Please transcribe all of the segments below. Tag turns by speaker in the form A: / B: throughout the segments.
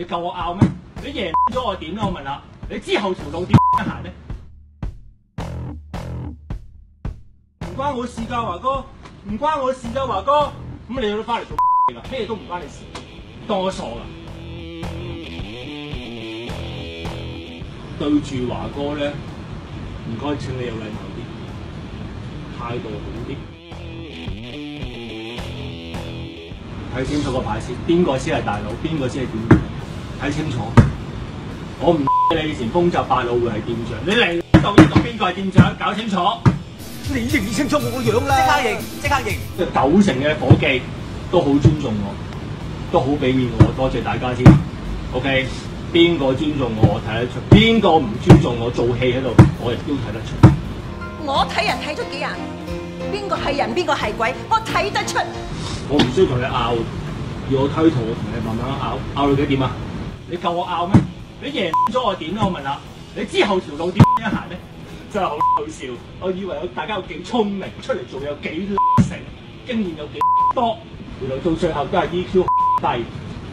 A: 你夠我拗咩？你贏咗我點咧？我問下，你之後條路點行咧？唔關我事㗎，華哥，唔關我事㗎，華哥。咁你都翻嚟做㗎，咩都唔關你事，當我傻㗎。對住華哥咧，唔該請你有禮貌啲，態度好啲。睇清楚個牌先，邊個先係大佬，邊個先係店長？睇清楚。我唔你以前風澤八老會係店長，你嚟呢度呢度邊個係店長？搞清楚。
B: 你認清楚我個樣啦！即刻認，即刻認。
A: 九成嘅伙計都好尊重我，都好俾面我，多謝大家先。OK，邊個尊重我，我睇得出；邊個唔尊重我，做戲喺度，我亦都睇得出。
C: 我睇人睇咗幾人，邊個係人邊個係鬼，我睇得出。
A: 我唔需要同你拗，要我推圖，我同你慢慢拗，拗到幾點啊？你夠我拗咩？你贏咗我點咧？我問下，你之後條路點樣行咧？真係好好笑，我以為有大家有幾聰明，出嚟做有幾成，經驗有幾多，原來到最後都係 EQ 低，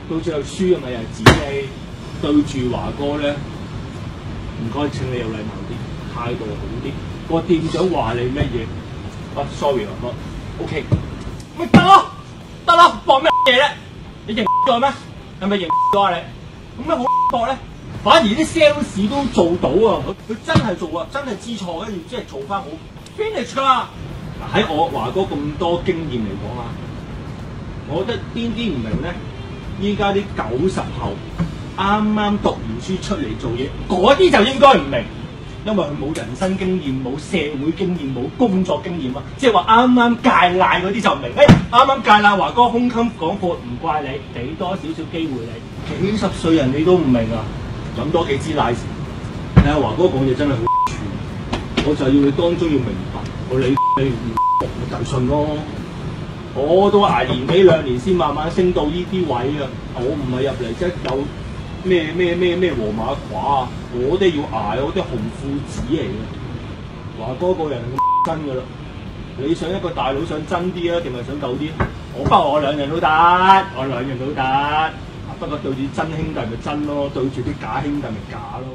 A: 到最後輸嘅咪又係自己。對住華哥咧，唔該請你有禮貌啲，態度好啲。個店長話你乜嘢？啊，sorry 華哥，OK，咪得咯，得咯，搏咩嘢咧？你認咗咩？係咪認咗啊你？咁咧好搏咧？反而啲 sales 都做到啊！佢佢真係做啊，真係知錯，跟住即係做翻好 finish 㗎。喺我華哥咁多經驗嚟講啊，我覺得邊啲唔明咧？依家啲九十後啱啱讀完書出嚟做嘢，嗰啲就應該唔明，因為佢冇人生經驗、冇社會經驗、冇工作經驗啊！即係話啱啱戒奶嗰啲就唔明。誒、啱啱戒奶華哥胸襟廣闊，唔怪你，俾多少少機會你。幾十歲人你都唔明啊！飲多幾支奶先。睇下華哥講嘢真係好串，我就要你當中要明白，我理你唔就信咯。我都捱年幾兩年先慢慢升到呢啲位啊！我唔係入嚟即係有咩咩咩咩和馬寡啊！我都要捱，我啲紅褲子嚟嘅。華哥個人咁 真噶啦！你想一個大佬想真啲啊，定係想舊啲？我不過我兩樣都得，我兩樣都得。不過對住真兄弟咪真咯，對住啲假兄弟咪假咯。